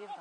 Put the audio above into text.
Hier ist.